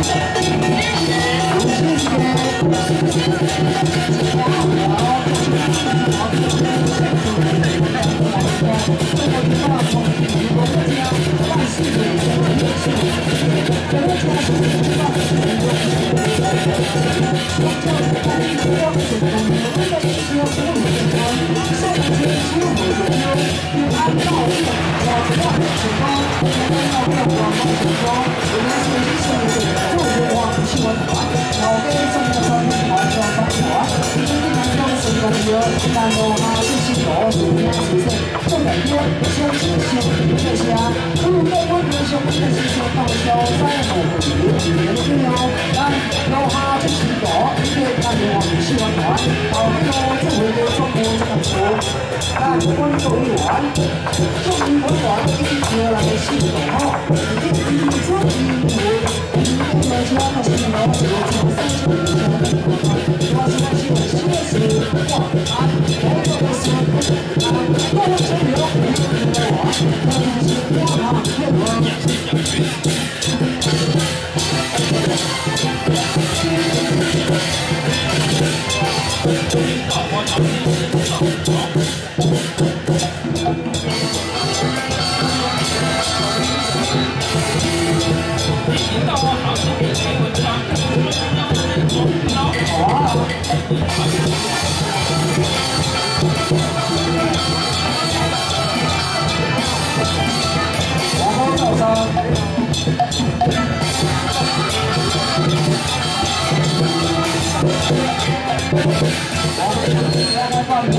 我看见，我看见，我看，折，但都哈是新手，今天几岁？这每天先只先这些，不如过过人生，开心就放松，再努力，别的不要，但都哈是新手，对但我喜欢玩，好朋友这回都说不这么熟，但不光走一玩，终于我转了一圈来新手，你这一转一回，你这个圈可是能走出。아~저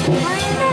기